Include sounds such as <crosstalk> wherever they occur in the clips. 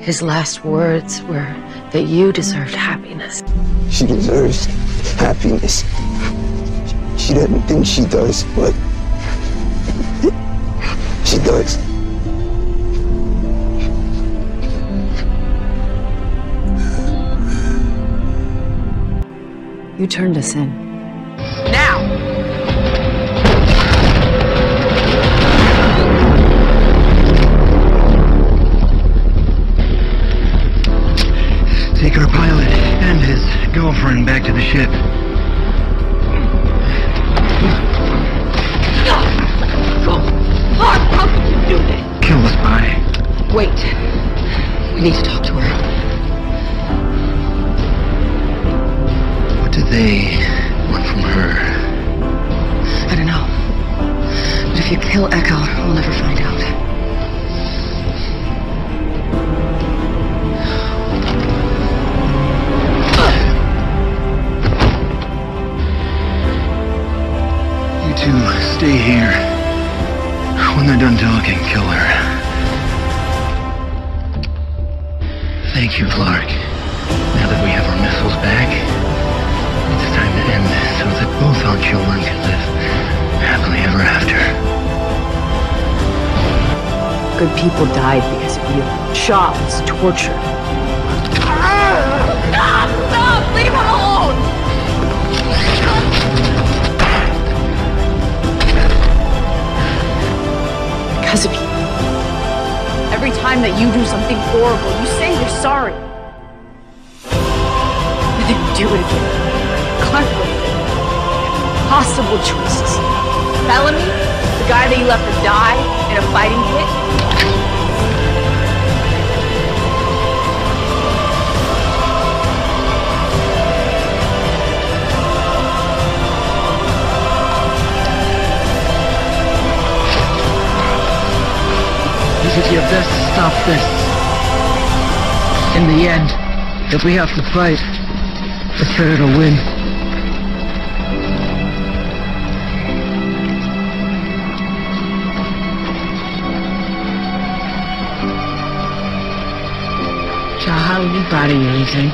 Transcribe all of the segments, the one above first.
His last words were that you deserved happiness. She deserves happiness. She doesn't think she does, but she does. You turned us in. Take our pilot and his girlfriend back to the ship. Clarke, how could you do this? Kill the spy. Wait. We need to talk to her. What do they want from her? I don't know. But if you kill Echo, we'll never find out. You two stay here. When they're done talking, kill her. Thank you, Clarke. Now that we have our missiles back, it's time to end this so that both our children can live happily ever after. Good people died because of you. Shots, torture. Stop! Stop! Leave her alone! Time that you do something horrible, you say you're sorry. And then you do it again. Possible choices. Bellamy, the guy that you left to die in a fighting pit. This is your best to stop this. In the end, if we have to fight, it's better to win. So how are you fighting anything?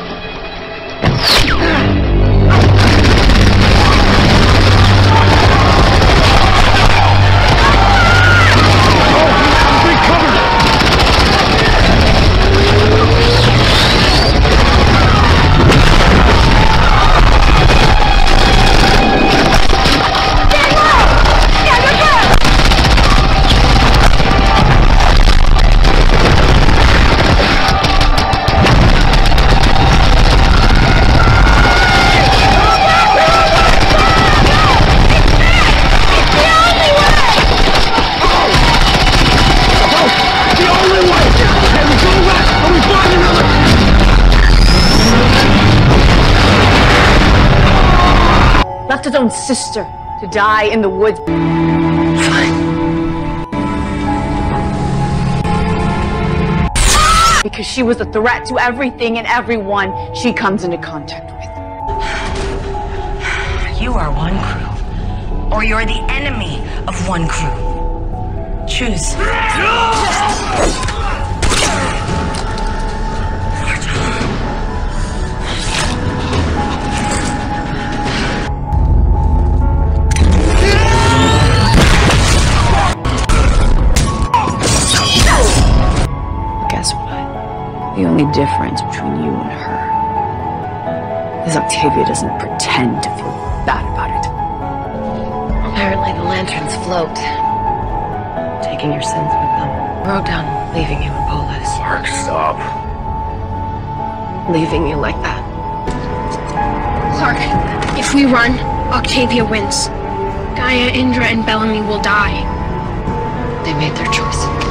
Left his own sister to die in the woods. Because she was a threat to everything and everyone she comes into contact with. You are one crew, or you're the enemy of one crew. Choose. Guess only difference between you and her is Octavia doesn't pretend to feel bad about it. Apparently the lanterns float, taking your sins with them. Rode down, leaving you in Polis. Mark, stop. Leaving you like that. Clarke, if we run, Octavia wins. Gaia, Indra, and Bellamy will die. They made their choice.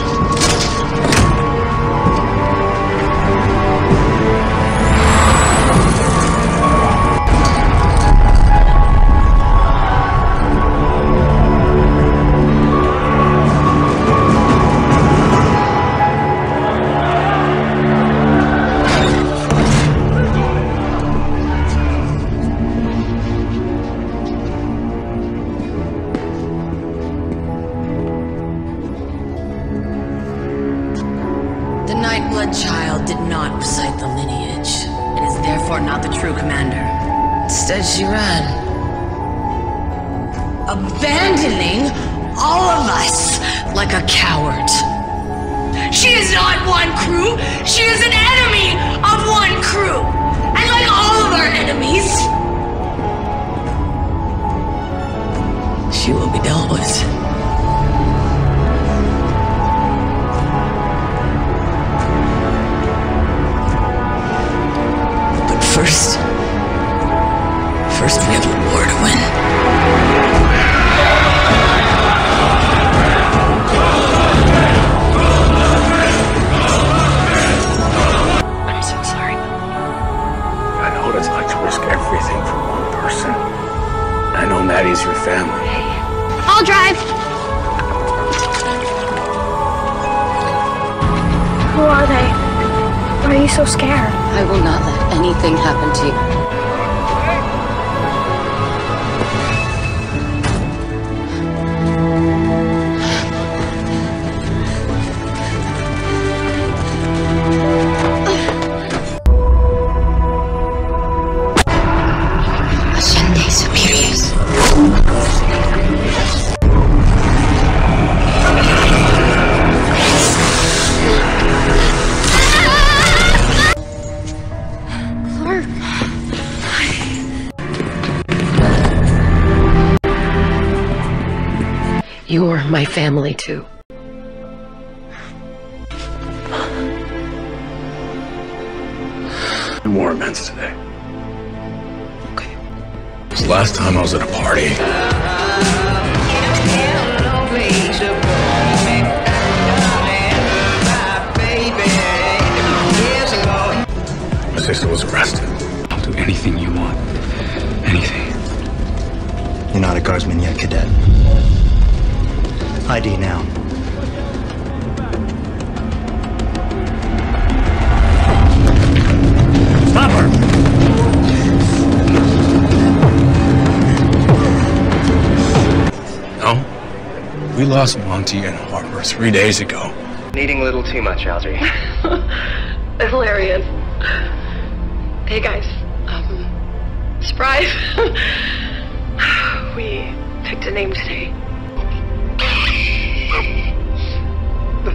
Not recite the lineage, and is therefore not the true commander. Instead, she ran. Abandoning all of us like a coward. She is not one crew, she is an enemy of one crew. First we have a war to win. I'm so sorry. I know what it's like to risk everything for one person. I know Madi's your family. I'll drive. Who are they? Why are you so scared? I will not let anything happen to you. My family too. More events today. Okay. This is the last time I was at a party. My sister was arrested. I'll do anything you want. Anything. You're not a guardsman yet, cadet. ID now. Stop her! No? We lost Monty and Harper three days ago. Needing a little too much, Algie. <laughs> Hilarious. Hey guys, um, surprise. <laughs> we picked a name today.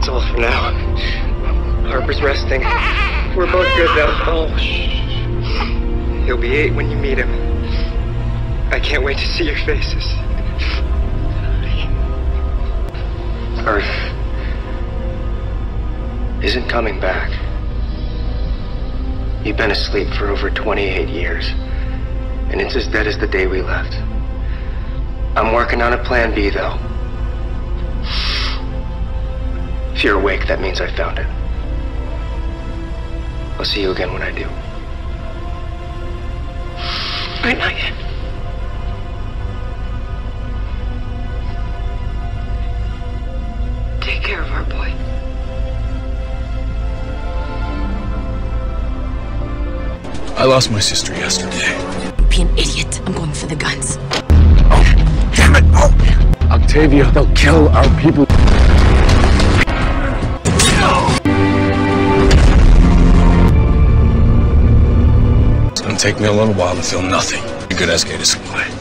That's all for now. Harper's resting. We're both good though. Oh, shh. He'll be eight when you meet him. I can't wait to see your faces. Earth isn't coming back. You've been asleep for over 28 years, and it's as dead as the day we left. I'm working on a plan B, though. If you're awake, that means I found it. I'll see you again when I do. Right, not yet. Take care of our boy. I lost my sister yesterday. Be an idiot. I'm going for the guns. Oh, Damn it! Oh! Octavia, they'll kill our people. Take me a little while to feel nothing. A good SK to supply.